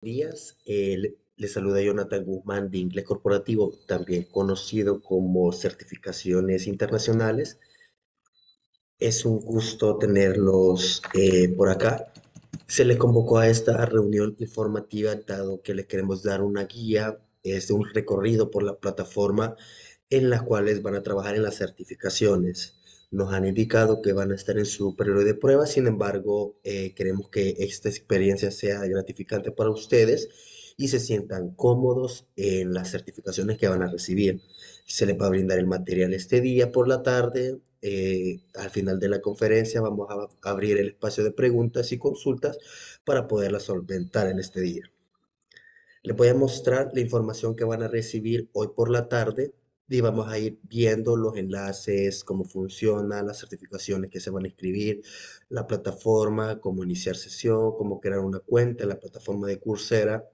días. Eh, le, le saluda Jonathan Guzmán de Inglés Corporativo, también conocido como Certificaciones Internacionales. Es un gusto tenerlos eh, por acá. Se les convocó a esta reunión informativa dado que le queremos dar una guía, es un recorrido por la plataforma en las cuales van a trabajar en las certificaciones. Nos han indicado que van a estar en su periodo de prueba, sin embargo, eh, queremos que esta experiencia sea gratificante para ustedes y se sientan cómodos en las certificaciones que van a recibir. Se les va a brindar el material este día por la tarde. eh, al final de la conferencia vamos a abrir el espacio de preguntas y consultas para poderlas solventar en este día. Les voy a mostrar la información que van a recibir hoy por la tarde y vamos a ir viendo los enlaces, cómo funciona, las certificaciones que se van a inscribir, la plataforma, cómo iniciar sesión, cómo crear una cuenta en la plataforma de Coursera,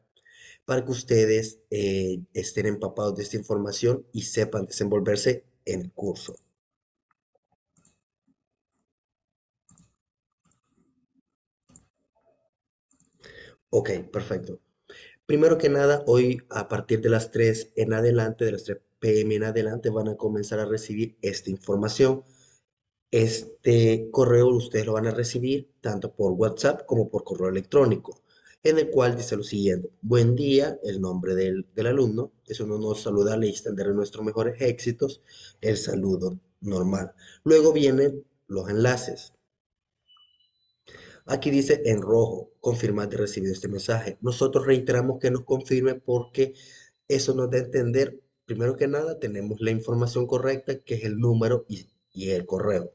para que ustedes eh, estén empapados de esta información y sepan desenvolverse en el curso. Ok, perfecto. Primero que nada, hoy a partir de las 3 en adelante, de las 3 pm en adelante, van a comenzar a recibir esta información. Este correo ustedes lo van a recibir tanto por WhatsApp como por correo electrónico, en el cual dice lo siguiente. Buen día, el nombre del, del alumno. Eso no nos saluda y extender nuestros mejores éxitos. El saludo normal. Luego vienen los enlaces. Aquí dice en rojo, confirmar de recibido este mensaje. Nosotros reiteramos que nos confirme porque eso nos da a entender, primero que nada, tenemos la información correcta, que es el número y, el correo,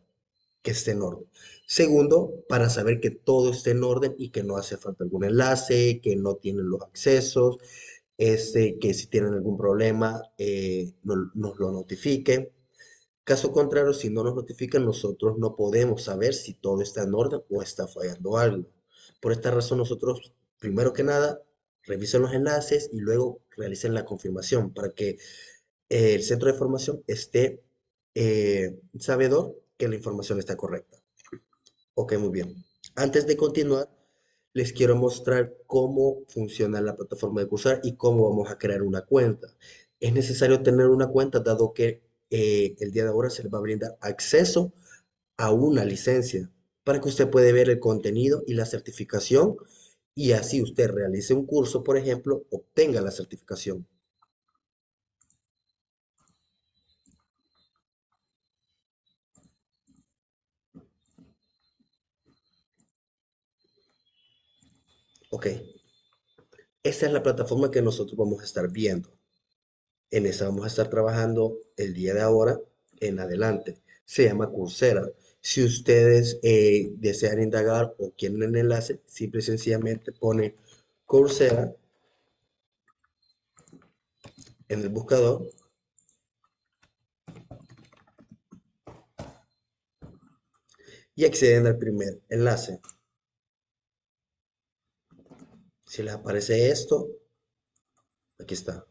que esté en orden. Segundo, para saber que todo esté en orden y que no hace falta algún enlace, que no tienen los accesos, este, que si tienen algún problema eh, no- nos lo notifiquen. Caso contrario, si no nos notifican, nosotros no podemos saber si todo está en orden o está fallando algo. Por esta razón, nosotros, primero que nada, revisen los enlaces y luego realicen la confirmación para que eh, el centro de formación esté eh, sabedor que la información está correcta. Ok, muy bien. Antes de continuar, les quiero mostrar cómo funciona la plataforma de Coursera y cómo vamos a crear una cuenta. Es necesario tener una cuenta dado que eh, el día de ahora se les va a brindar acceso a una licencia para que usted pueda ver el contenido y la certificación y así usted realice un curso, por ejemplo, obtenga la certificación. Ok, esta es la plataforma que nosotros vamos a estar viendo. En esa vamos a estar trabajando el día de ahora en adelante. Se llama Coursera. Si ustedes eh, desean indagar o quieren el enlace, simple y sencillamente pone Coursera en el buscador y acceden al primer enlace. Si les aparece esto, aquí está.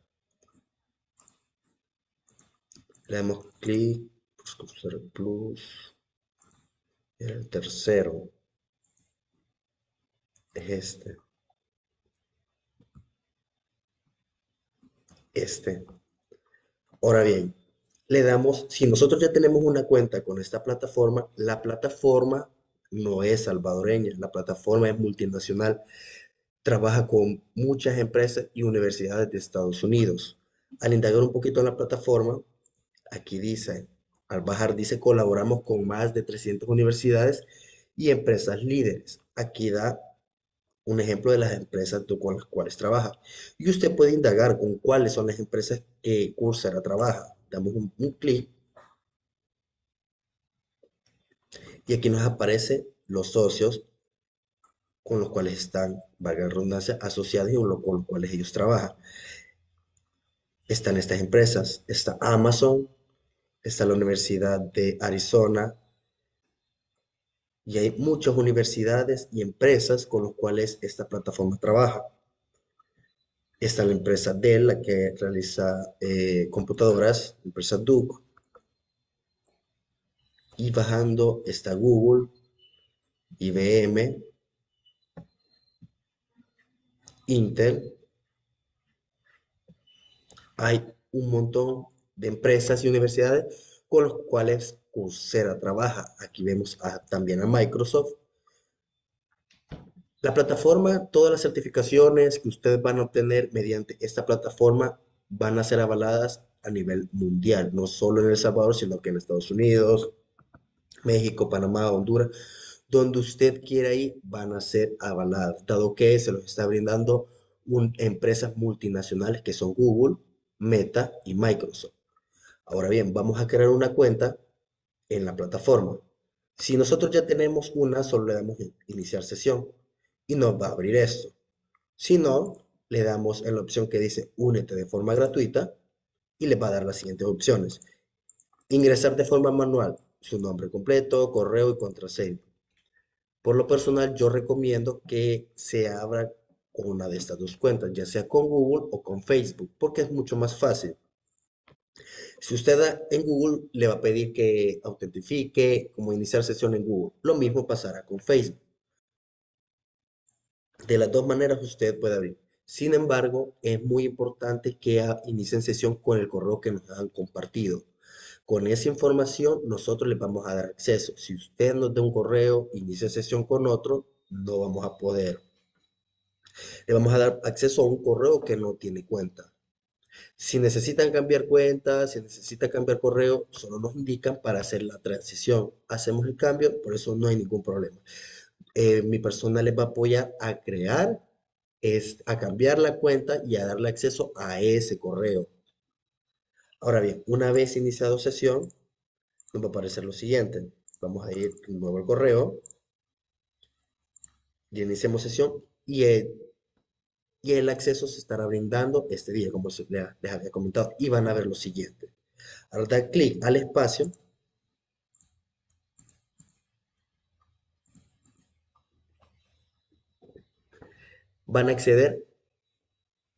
Le damos clic, pues, Coursera Plus. El tercero es este. Este. Ahora bien, le damos, si nosotros ya tenemos una cuenta con esta plataforma, la plataforma no es salvadoreña, la plataforma es multinacional, trabaja con muchas empresas y universidades de Estados Unidos. Al indagar un poquito en la plataforma, aquí dice, al bajar dice, colaboramos con más de 300 universidades y empresas líderes. Aquí da un ejemplo de las empresas con las cuales trabaja. Y usted puede indagar con cuáles son las empresas que Coursera trabaja. Damos un, clic y aquí nos aparecen los socios con los cuales están, valga la redundancia, asociados y con los cuales ellos trabajan. Están estas empresas, está Amazon, está la Universidad de Arizona, y hay muchas universidades y empresas con las cuales esta plataforma trabaja. Está la empresa Dell, la que realiza eh, computadoras, la empresa Duke. Y bajando está Google, IBM Intel, hay un montón de empresas y universidades con los cuales Coursera trabaja. Aquí vemos también a Microsoft. La plataforma, todas las certificaciones que ustedes van a obtener mediante esta plataforma van a ser avaladas a nivel mundial, no solo en El Salvador, sino que en Estados Unidos, México, Panamá, Honduras, donde usted quiera ir, van a ser avaladas, dado que se los está brindando empresas multinacionales que son Google, Meta y Microsoft. Ahora bien, vamos a crear una cuenta en la plataforma. Si nosotros ya tenemos una, solo le damos iniciar sesión y nos va a abrir esto. Si no, le damos en la opción que dice únete de forma gratuita y le va a dar las siguientes opciones. Ingresar de forma manual su nombre completo, correo y contraseña. Por lo personal, yo recomiendo que se abra una de estas dos cuentas, ya sea con Google o con Facebook, porque es mucho más fácil. Si usted en Google, le va a pedir que autentifique, como iniciar sesión en Google. Lo mismo pasará con Facebook. De las dos maneras usted puede abrir. Sin embargo, es muy importante que inicien sesión con el correo que nos han compartido. Con esa información nosotros le vamos a dar acceso. Si usted nos da un correo, inicia sesión con otro, no vamos a poder. Le vamos a dar acceso a un correo que no tiene cuenta. Si necesitan cambiar cuenta, si necesitan cambiar correo, solo nos indican para hacer la transición. Hacemos el cambio, por eso no hay ningún problema. Eh, mi persona les va a apoyar a crear, es, a cambiar la cuenta y a darle acceso a ese correo. Ahora bien, una vez iniciado sesión, nos va a aparecer lo siguiente. Vamos a ir nuevo al correo. Y iniciamos sesión y el, y el acceso se estará brindando este día, como les, había comentado. Y van a ver lo siguiente. Al dar clic al espacio, van a acceder,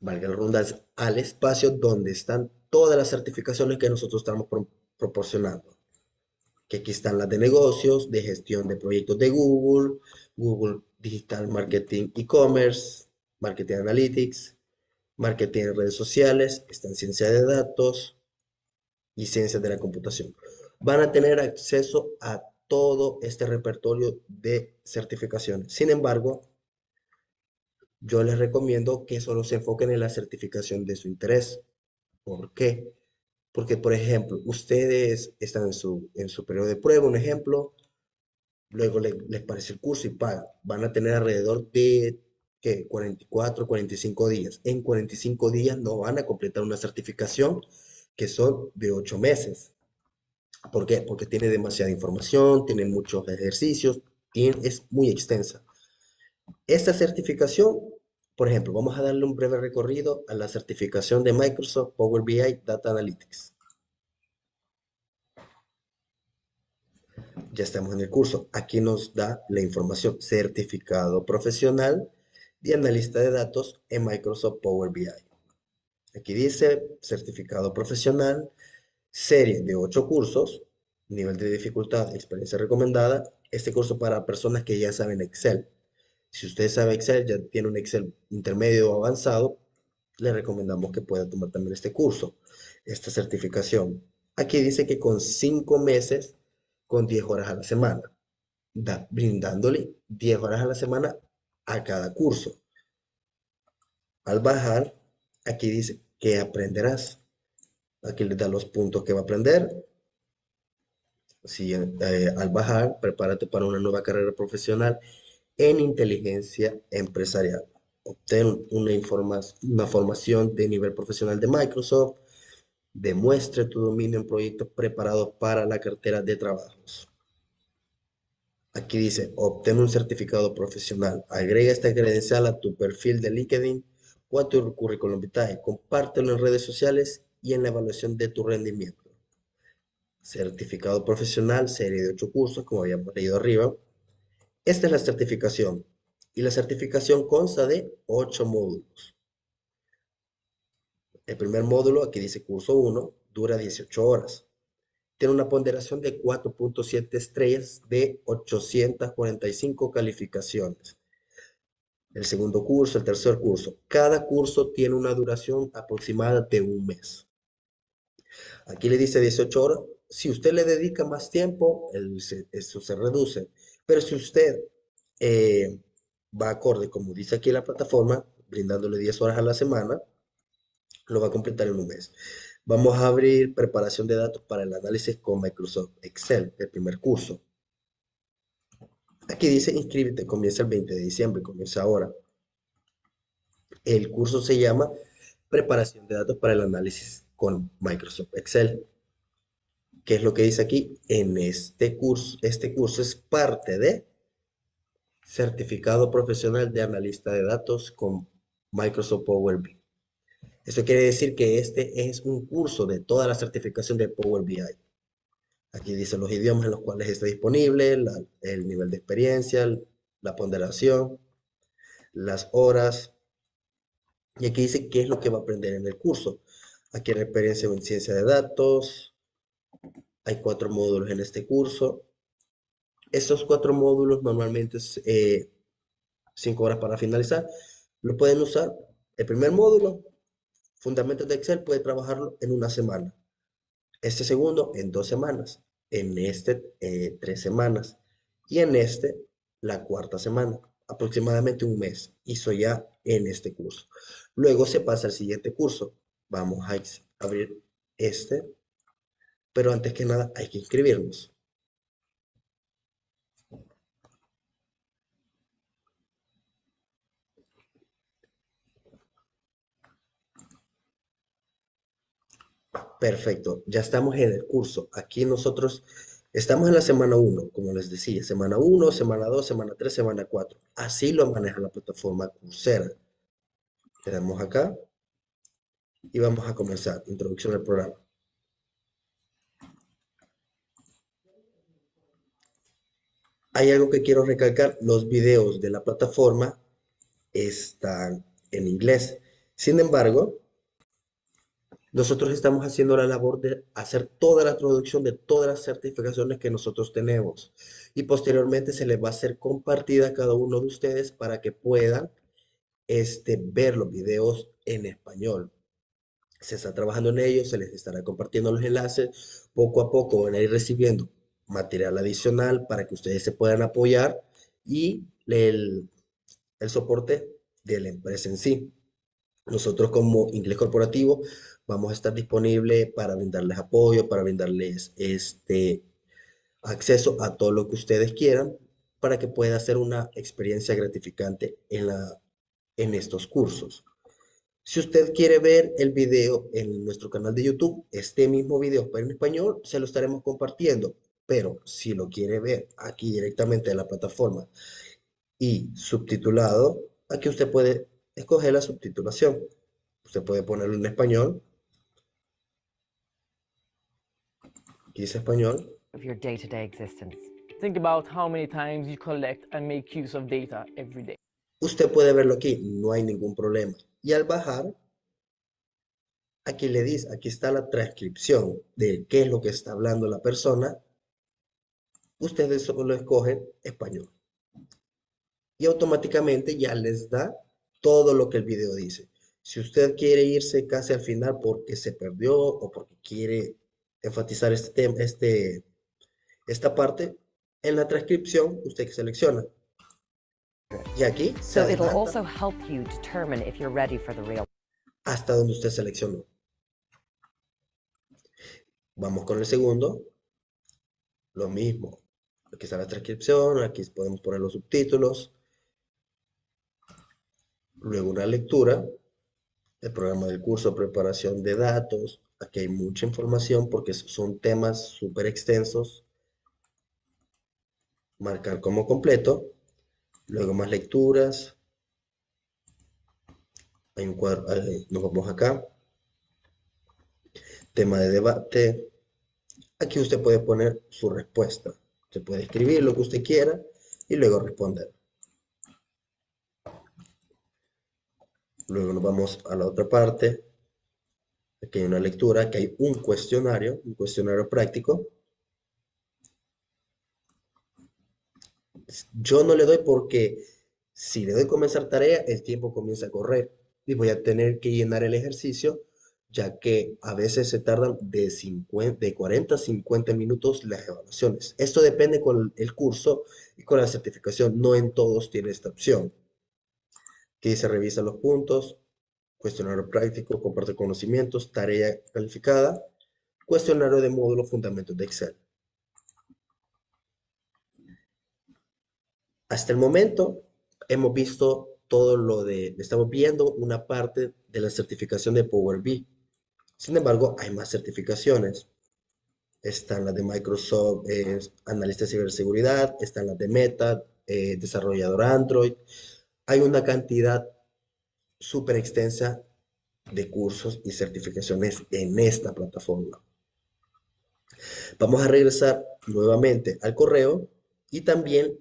valga la redundancia, al espacio donde están todas las certificaciones que nosotros estamos proporcionando. Que aquí están las de negocios, de gestión de proyectos de Google, Google Digital Marketing E-Commerce, Marketing Analytics, Marketing en redes sociales, están ciencia de datos y ciencias de la computación. Van a tener acceso a todo este repertorio de certificaciones. Sin embargo, yo les recomiendo que solo se enfoquen en la certificación de su interés. ¿Por qué? Porque, por ejemplo, ustedes están en su, en su periodo de prueba, un ejemplo, luego les parece el curso y pagan. Van a tener alrededor de ¿qué? 44, 45 días. En 45 días no van a completar una certificación que son de 8 meses. ¿Por qué? Porque tiene demasiada información, tiene muchos ejercicios, es muy extensa. Esta certificación por ejemplo, vamos a darle un breve recorrido a la certificación de Microsoft Power BI Data Analytics. Ya estamos en el curso. Aquí nos da la información certificado profesional de analista de datos en Microsoft Power BI. Aquí dice certificado profesional, serie de 8 cursos, nivel de dificultad, experiencia recomendada. Este curso para personas que ya saben Excel. Si usted sabe Excel, ya tiene un Excel intermedio o avanzado, le recomendamos que pueda tomar también este curso, esta certificación. Aquí dice que con 5 meses, con 10 horas a la semana, brindándole 10 horas a la semana a cada curso. Al bajar, aquí dice que aprenderás. Aquí le da los puntos que va a aprender. Si, eh, al bajar, prepárate para una nueva carrera profesional en inteligencia empresarial. Obtén una, una formación de nivel profesional de Microsoft. Demuestre tu dominio en proyectos preparados para la cartera de trabajos. Aquí dice, obtén un certificado profesional. Agrega esta credencial a tu perfil de LinkedIn o a tu currículum vitae. Compártelo en redes sociales y en la evaluación de tu rendimiento. Certificado profesional, serie de 8 cursos, como habíamos leído arriba. Esta es la certificación y la certificación consta de 8 módulos. El primer módulo, aquí dice curso 1, dura 18 horas. Tiene una ponderación de 4.7 estrellas de 845 calificaciones. el segundo curso, el tercer curso. Cada curso tiene una duración aproximada de un mes. Aquí le dice 18 horas. Si usted le dedica más tiempo, eso se reduce. Pero si usted eh, va acorde, como dice aquí la plataforma, brindándole 10 horas a la semana, lo va a completar en un mes. Vamos a abrir preparación de datos para el análisis con Microsoft Excel, el primer curso. Aquí dice inscríbete, comienza el 20 de diciembre, comienza ahora. El curso se llama Preparación de datos para el análisis con Microsoft Excel. ¿Qué es lo que dice aquí? En este curso, este curso es parte de Certificado Profesional de Analista de Datos con Microsoft Power BI. Esto quiere decir que este es un curso de toda la certificación de Power BI. Aquí dice los idiomas en los cuales está disponible, el nivel de experiencia, la ponderación, las horas. Y aquí dice qué es lo que va a aprender en el curso. Aquí hay experiencia en ciencia de datos. Hay cuatro módulos en este curso. Estos cuatro módulos normalmente es eh, cinco horas para finalizar. Lo pueden usar. El primer módulo, Fundamentos de Excel, puede trabajarlo en una semana. Este segundo en dos semanas. En este, eh, tres semanas. Y en este, la cuarta semana. Aproximadamente un mes. Hizo ya en este curso. Luego se pasa al siguiente curso. Vamos a abrir este. Pero antes que nada hay que inscribirnos. Perfecto, ya estamos en el curso. Aquí nosotros estamos en la semana 1, como les decía, semana 1, semana 2, semana 3, semana 4. Así lo maneja la plataforma Coursera. Le damos acá y vamos a comenzar. Introducción al programa. Hay algo que quiero recalcar. Los videos de la plataforma están en inglés. Sin embargo, nosotros estamos haciendo la labor de hacer toda la traducción de todas las certificaciones que nosotros tenemos y posteriormente se les va a ser compartida a cada uno de ustedes para que puedan este, ver los videos en español. Se está trabajando en ello, se les estará compartiendo los enlaces. Poco a poco van a ir recibiendo material adicional para que ustedes se puedan apoyar y el, el soporte de la empresa en sí. Nosotros como Inglés Corporativo vamos a estar disponibles para brindarles apoyo, para brindarles este acceso a todo lo que ustedes quieran para que pueda ser una experiencia gratificante en, la, en estos cursos. Si usted quiere ver el video en nuestro canal de YouTube, este mismo video, pero en español, se lo estaremos compartiendo. Pero si lo quiere ver aquí directamente en la plataforma y subtitulado, aquí usted puede escoger la subtitulación. Usted puede ponerlo en español dice español. Of your day-to-day existence. Think about how many times you collect and make use of data every day. Usted puede verlo aquí, no hay ningún problema. Y al bajar, aquí le dice, aquí está la transcripción de qué es lo que está hablando la persona. Ustedes solo escogen español. Y automáticamente ya les da todo lo que el video dice. Si usted quiere irse casi al final porque se perdió o porque quiere enfatizar este tema, este, esta parte, en la transcripción usted selecciona. Y aquí se hasta donde usted seleccionó. Vamos con el segundo. Lo mismo. Aquí está la transcripción, aquí podemos poner los subtítulos. Luego una lectura. El programa del curso, preparación de datos, Aquí hay mucha información porque son temas súper extensos. Marcar como completo. Luego más lecturas. Hay un cuadro, nos vamos acá. Tema de debate. Aquí usted puede poner su respuesta. Usted puede escribir lo que usted quiera y luego responder. Luego nos vamos a la otra parte Aquí hay una lectura, que hay un cuestionario, un cuestionario práctico. Yo no le doy porque Si le doy comenzar tarea, el tiempo comienza a correr y voy a tener que llenar el ejercicio, ya que a veces se tardan de, 50, de 40 a 50 minutos las evaluaciones. Esto depende con el curso y con la certificación. No en todos tiene esta opción. Que se revisan los puntos, cuestionario práctico, comparte conocimientos, tarea calificada, cuestionario de módulo, fundamentos de Excel. Hasta el momento hemos visto todo lo de, estamos viendo una parte de la certificación de Power BI. Sin embargo, hay más certificaciones. Están las de Microsoft, eh, analista de ciberseguridad, están las de Meta, eh, desarrollador Android. Hay una cantidad súper extensa de cursos y certificaciones en esta plataforma. Vamos a regresar nuevamente al correo y también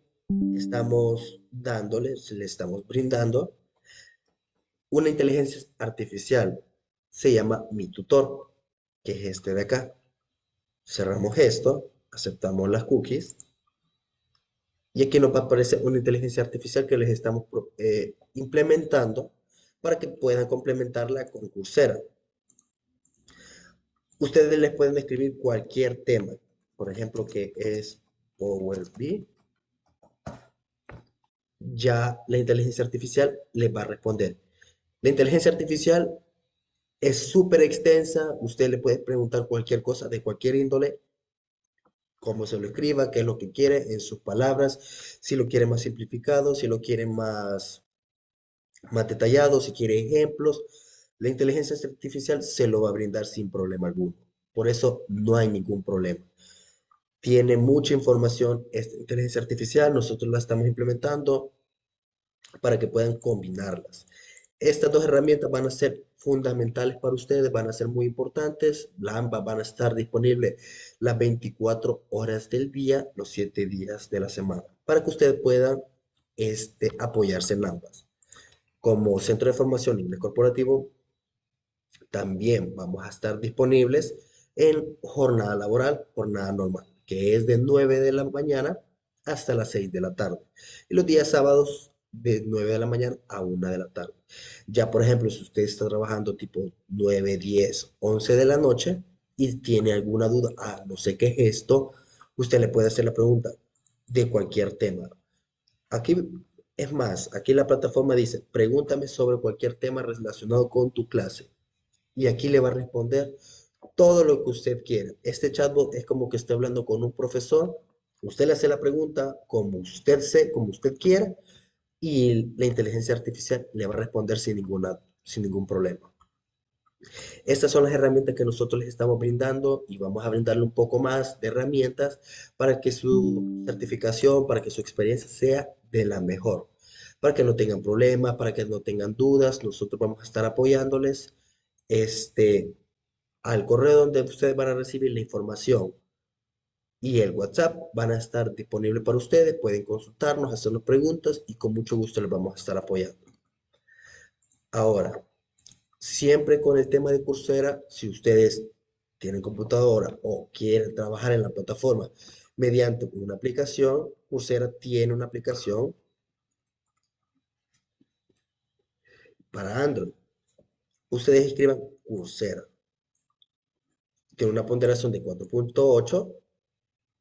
estamos dándoles, le estamos brindando una inteligencia artificial. Se llama Mi Tutor, que es este de acá. Cerramos esto, aceptamos las cookies y aquí nos va a aparecer una inteligencia artificial que les estamos eh, implementando para que puedan complementarla con Coursera. Ustedes les pueden escribir cualquier tema, por ejemplo, que es Power BI. Ya la inteligencia artificial les va a responder. La inteligencia artificial es súper extensa. Usted le puede preguntar cualquier cosa de cualquier índole, cómo se lo escriba, qué es lo que quiere en sus palabras, si lo quiere más simplificado, si lo quiere más detallado, si quiere ejemplos, la inteligencia artificial se lo va a brindar sin problema alguno. Por eso no hay ningún problema. Tiene mucha información esta inteligencia artificial, nosotros la estamos implementando para que puedan combinarlas. Estas dos herramientas van a ser fundamentales para ustedes, van a ser muy importantes. Ambas van a estar disponibles las 24 horas del día, los 7 días de la semana, para que ustedes puedan este, apoyarse en ambas como centro de formación inglés corporativo, también vamos a estar disponibles en jornada laboral, jornada normal, que es de 9 de la mañana hasta las 6 de la tarde. Y los días sábados de 9 de la mañana a 1 de la tarde. Ya, por ejemplo, si usted está trabajando tipo 9, 10, 11 de la noche y tiene alguna duda, ah, no sé qué es esto, usted le puede hacer la pregunta de cualquier tema. Aquí es más, aquí la plataforma dice, pregúntame sobre cualquier tema relacionado con tu clase. Y aquí le va a responder todo lo que usted quiera. Este chatbot es como que está hablando con un profesor. Usted le hace la pregunta como usted se, como usted quiera, y la inteligencia artificial le va a responder sin, ninguna, sin ningún problema. Estas son las herramientas que nosotros les estamos brindando y vamos a brindarle un poco más de herramientas para que su certificación, para que su experiencia sea de la mejor para que no tengan problemas, para que no tengan dudas. Nosotros vamos a estar apoyándoles este, al correo donde ustedes van a recibir la información y el WhatsApp van a estar disponibles para ustedes. Pueden consultarnos, hacernos preguntas y con mucho gusto les vamos a estar apoyando. Ahora, siempre con el tema de Coursera, si ustedes tienen computadora o quieren trabajar en la plataforma mediante una aplicación, Coursera tiene una aplicación para Android. Ustedes escriban Coursera. Tiene una ponderación de 4.8.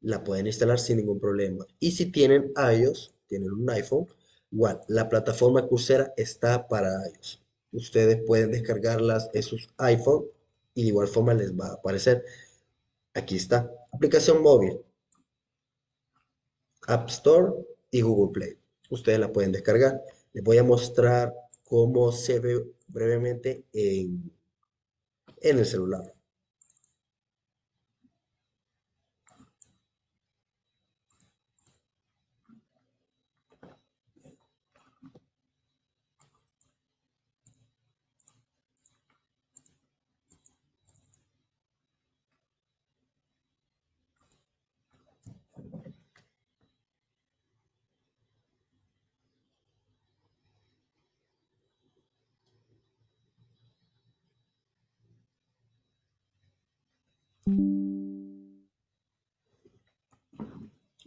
La pueden instalar sin ningún problema. Y si tienen iOS, tienen un iPhone, igual, la plataforma Coursera está para iOS. Ustedes pueden descargarlas en sus iPhone y de igual forma les va a aparecer. Aquí está. Aplicación móvil. App Store y Google Play. Ustedes la pueden descargar. Les voy a mostrar cómo se ve brevemente en, en el celular.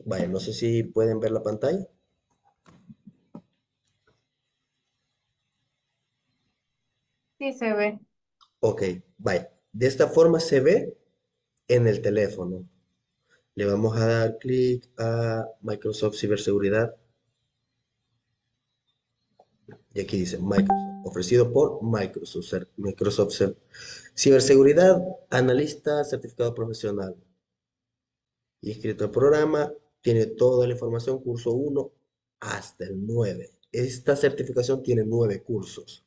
Vaya, no sé si pueden ver la pantalla. Sí, se ve. Ok, vaya. De esta forma se ve en el teléfono. Le vamos a dar clic a Microsoft Ciberseguridad. Y aquí dice Microsoft, ofrecido por Microsoft, Microsoft Ciberseguridad, analista, certificado profesional. Y escrito el programa, tiene toda la información, curso 1 hasta el 9. Esta certificación tiene 9 cursos.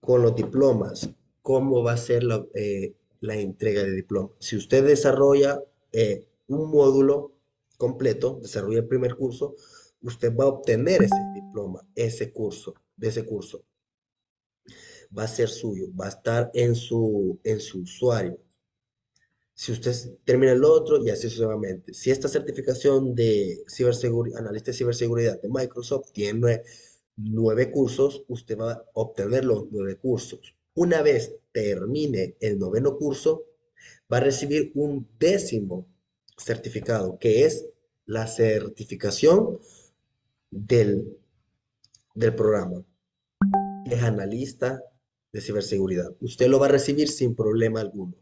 Con los diplomas, ¿cómo va a ser la, eh, la entrega de diploma? Si usted desarrolla eh, un módulo completo, desarrolla el primer curso, usted va a obtener ese diploma, ese curso, de ese curso. Va a ser suyo, va a estar en su, en su usuario. Si usted termina el otro y así sucesivamente. Si esta certificación de ciberseguri- analista de ciberseguridad de Microsoft tiene nueve cursos, usted va a obtener los nueve cursos. Una vez termine el noveno curso, va a recibir un décimo certificado, que es la certificación del, del programa, es analista de ciberseguridad. Usted lo va a recibir sin problema alguno.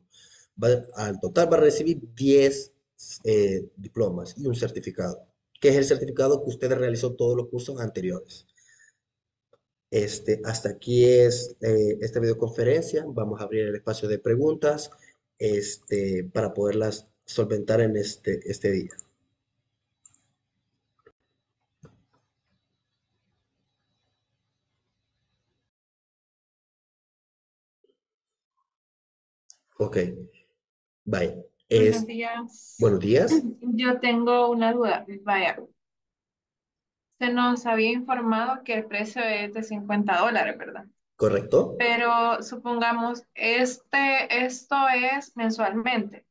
Va- al total va a recibir 10 eh, diplomas y un certificado, que es el certificado que usted realizó todos los cursos anteriores. Este, hasta aquí es eh, esta videoconferencia. Vamos a abrir el espacio de preguntas este, para poderlas solventar en este, este día. Ok, bye. Buenos días. buenos días, Yo tengo una duda. Vaya, se nos había informado que el precio es de 50 dólares, ¿verdad? ¿correcto? Pero supongamos, este, esto es mensualmente.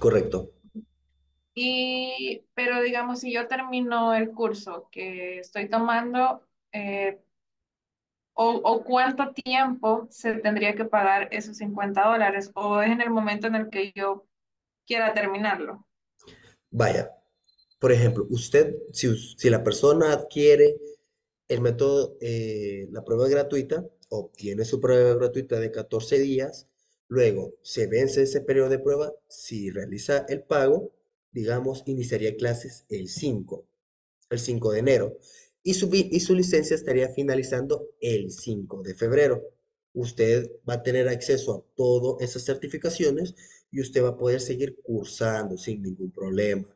Correcto. Y, pero digamos, si yo termino el curso que estoy tomando, eh, o, cuánto tiempo se tendría que pagar esos 50 dólares, o es en el momento en el que yo quiera terminarlo. Vaya, por ejemplo, usted, si, si la persona adquiere el método, eh, la prueba gratuita, obtiene su prueba gratuita de 14 días, luego se vence ese periodo de prueba, si realiza el pago, digamos, iniciaría clases el 5, el 5 de enero, y su, y su licencia estaría finalizando el 5 de febrero. Usted va a tener acceso a todas esas certificaciones y usted va a poder seguir cursando sin ningún problema.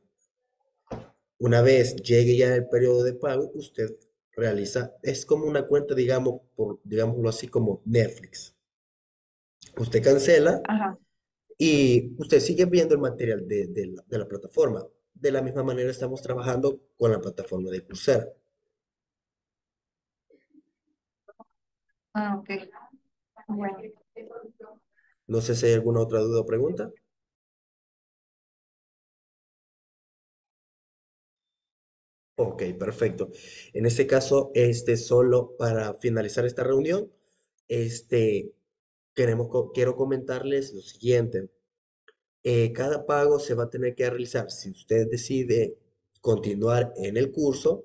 Una vez llegue ya el periodo de pago, usted realiza, es como una cuenta, digamos, por, digámoslo así, como Netflix. Usted cancela Ajá. y usted sigue viendo el material de, de la, de la plataforma. De la misma manera estamos trabajando con la plataforma de Coursera. Ah, ok. Bueno. No sé si hay alguna otra duda o pregunta. Ok, perfecto. En este caso, este, solo para finalizar esta reunión, este, queremos, quiero comentarles lo siguiente. Eh, cada pago se va a tener que realizar. Si usted decide continuar en el curso,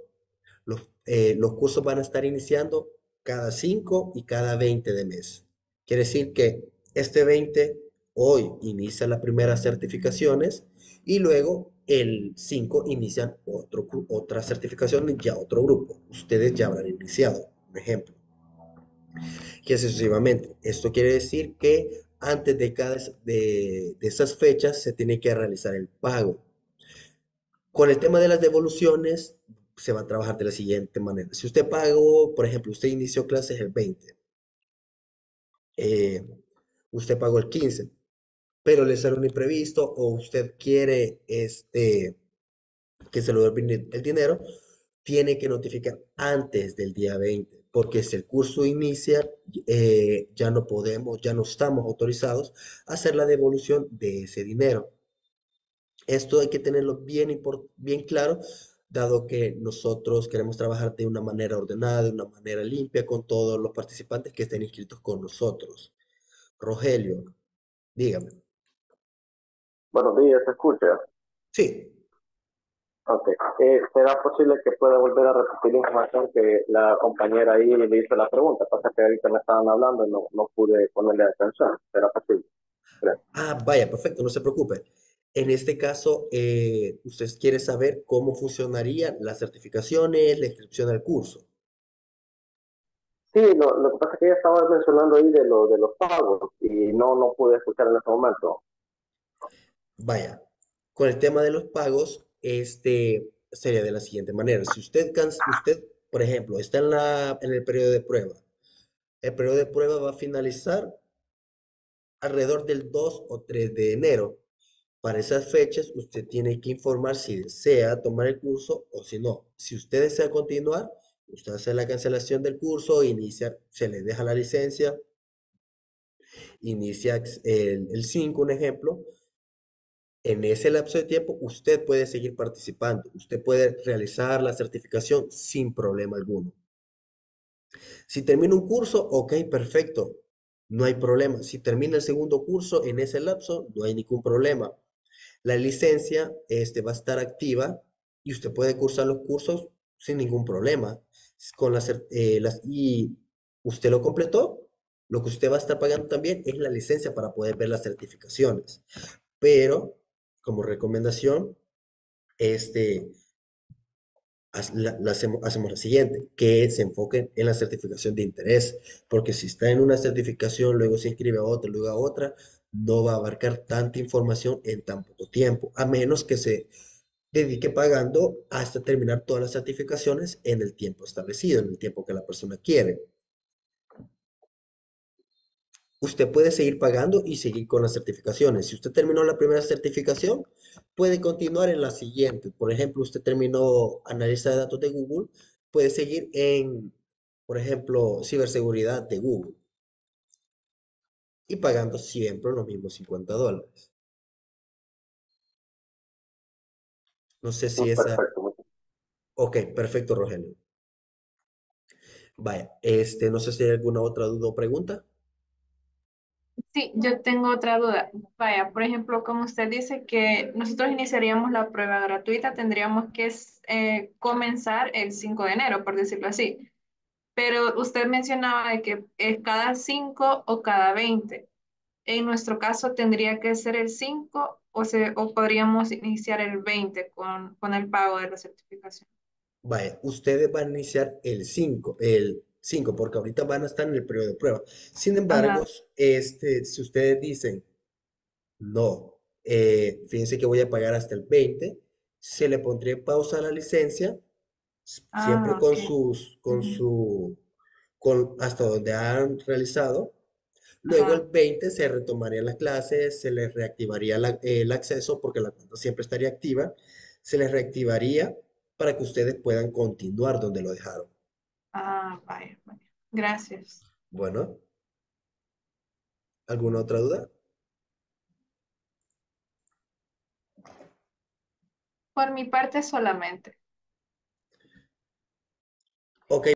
los, eh, los cursos van a estar iniciando cada 5 y cada 20 de mes. Quiere decir que este 20, hoy inicia las primeras certificaciones y luego el 5 inician otro, otras certificaciones, ya otro grupo. Ustedes ya habrán iniciado, un ejemplo. Y sucesivamente. Esto quiere decir que antes de cada de, de esas fechas se tiene que realizar el pago. Con el tema de las devoluciones, se va a trabajar de la siguiente manera. Si usted pagó, por ejemplo, usted inició clases el 20, eh, usted pagó el 15, pero le sale un imprevisto o usted quiere este, que se lo devuelvan el dinero, tiene que notificar antes del día 20, porque si el curso inicia, eh, ya no podemos, ya no estamos autorizados a hacer la devolución de ese dinero. Esto hay que tenerlo bien, bien claro, dado que nosotros queremos trabajar de una manera ordenada, de una manera limpia con todos los participantes que estén inscritos con nosotros. Rogelio, dígame. Buenos días, ¿se escucha? Sí, Ok. Eh, ¿Será posible que pueda volver a repetir la información que la compañera ahí le hizo la pregunta? Pasa que ahorita me estaban hablando y no, no pude ponerle atención. ¿Será posible? Gracias. Ah, vaya, perfecto, no se preocupe. En este caso, eh, usted quiere saber cómo funcionarían las certificaciones, la inscripción al curso. Sí, lo, lo que pasa es que ella estaba mencionando ahí de, lo, de los pagos y no, no pude escuchar en ese momento. Vaya, con el tema de los pagos, este sería de la siguiente manera. Si usted, usted, por ejemplo, está en la, en el periodo de prueba, el periodo de prueba va a finalizar alrededor del 2 o 3 de enero. Para esas fechas, usted tiene que informar si desea tomar el curso o si no. Si usted desea continuar, usted hace la cancelación del curso, inicia, se le deja la licencia, inicia el 5, un ejemplo. En ese lapso de tiempo, usted puede seguir participando, usted puede realizar la certificación sin problema alguno. Si termina un curso, ok, perfecto, no hay problema. Si termina el segundo curso en ese lapso, no hay ningún problema. La licencia este, va a estar activa y usted puede cursar los cursos sin ningún problema. Con eh, las- y usted lo completó, lo que usted va a estar pagando también es la licencia para poder ver las certificaciones. Pero, como recomendación, este, la- hacemos, hacemos la siguiente, que se enfoquen en la certificación de interés, porque si está en una certificación, luego se inscribe a otra, luego a otra, no va a abarcar tanta información en tan poco tiempo, a menos que se dedique pagando hasta terminar todas las certificaciones en el tiempo establecido, en el tiempo que la persona quiere. Usted puede seguir pagando y seguir con las certificaciones. Si usted terminó la primera certificación, puede continuar en la siguiente. Por ejemplo, usted terminó analista de datos de Google, puede seguir en, por ejemplo, ciberseguridad de Google y pagando siempre los mismos 50 dólares. No sé si esa... Perfecto. muchas- Ok, perfecto, Rogelio. Vaya, este, no sé si hay alguna otra duda o pregunta. Sí, yo tengo otra duda. Vaya, por ejemplo, como usted dice que nosotros iniciaríamos la prueba gratuita, tendríamos que eh, comenzar el 5 de enero, por decirlo así. Pero usted mencionaba de que es cada 5 o cada 20. En nuestro caso tendría que ser el 5 o, se, o podríamos iniciar el 20 con, con el pago de la certificación. Vaya, ustedes van a iniciar el 5, el 5, porque ahorita van a estar en el periodo de prueba. Sin embargo, Ajá. este, si ustedes dicen, no, eh, fíjense que voy a pagar hasta el 20, se le pondría pausa a la licencia, siempre Ah, con sus, con su, con hasta donde han realizado. Luego el Ajá. 20 se retomarían las clases, se les reactivaría la- el acceso porque la cuenta siempre estaría activa, se les reactivaría para que ustedes puedan continuar donde lo dejaron. Ah, vaya, vaya. Gracias. Bueno, ¿alguna otra duda? Por mi parte solamente. Ok,